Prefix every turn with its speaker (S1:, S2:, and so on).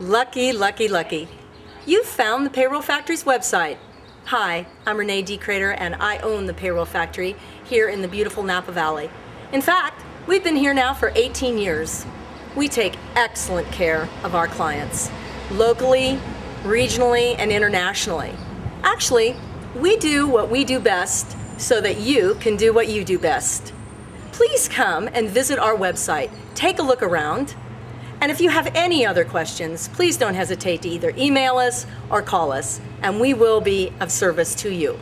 S1: Lucky, lucky, lucky. You've found the Payroll Factory's website. Hi, I'm Renee D. Crater and I own the Payroll Factory here in the beautiful Napa Valley. In fact, we've been here now for 18 years. We take excellent care of our clients, locally, regionally, and internationally. Actually, we do what we do best so that you can do what you do best. Please come and visit our website, take a look around, and if you have any other questions, please don't hesitate to either email us or call us, and we will be of service to you.